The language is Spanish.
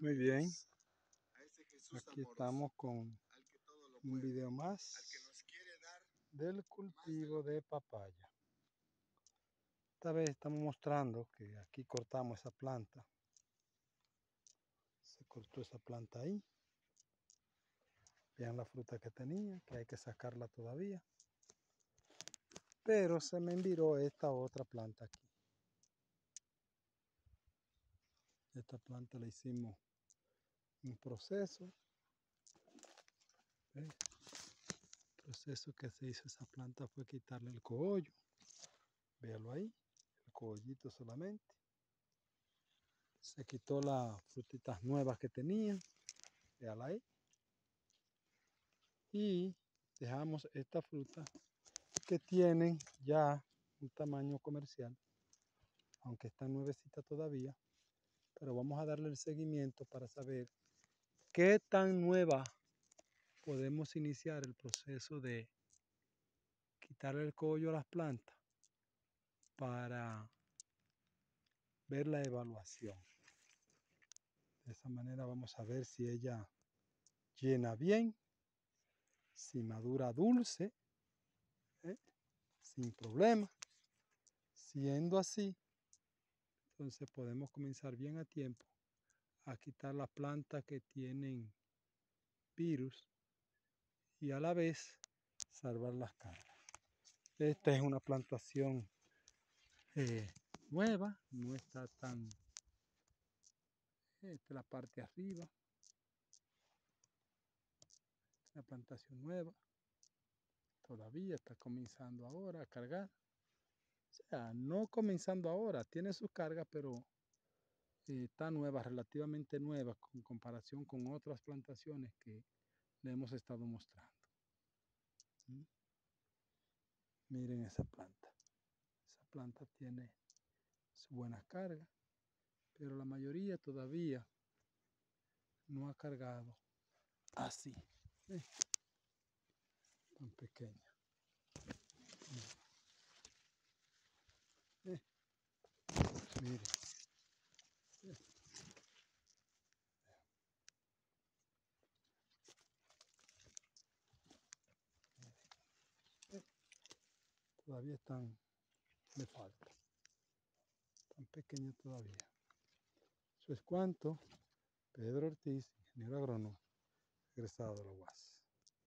Muy bien. Aquí estamos con un video más del cultivo de papaya. Esta vez estamos mostrando que aquí cortamos esa planta. Se cortó esa planta ahí. Vean la fruta que tenía, que hay que sacarla todavía. Pero se me enviró esta otra planta aquí. Esta planta la hicimos un proceso. El proceso que se hizo esa planta fue quitarle el cogollo. Véalo ahí, el cogollito solamente. Se quitó las frutitas nuevas que tenía. Véala ahí. Y dejamos esta fruta que tienen ya un tamaño comercial, aunque está nuevecita todavía pero vamos a darle el seguimiento para saber qué tan nueva podemos iniciar el proceso de quitarle el collo a las plantas para ver la evaluación. De esa manera vamos a ver si ella llena bien, si madura dulce, ¿eh? sin problema. Siendo así, entonces podemos comenzar bien a tiempo a quitar las plantas que tienen virus y a la vez salvar las cargas. Esta es una plantación eh, nueva, no está tan... Esta es la parte arriba. Una plantación nueva. Todavía está comenzando ahora a cargar sea, no comenzando ahora, tiene sus cargas, pero eh, está nueva, relativamente nueva, en comparación con otras plantaciones que le hemos estado mostrando. ¿Mm? Miren esa planta. Esa planta tiene su buena carga, pero la mayoría todavía no ha cargado así. Tan pequeña. Mire. Todavía están, le falta. Tan pequeño todavía. Eso es cuanto. Pedro Ortiz, ingeniero agrónomo, egresado de la UAS.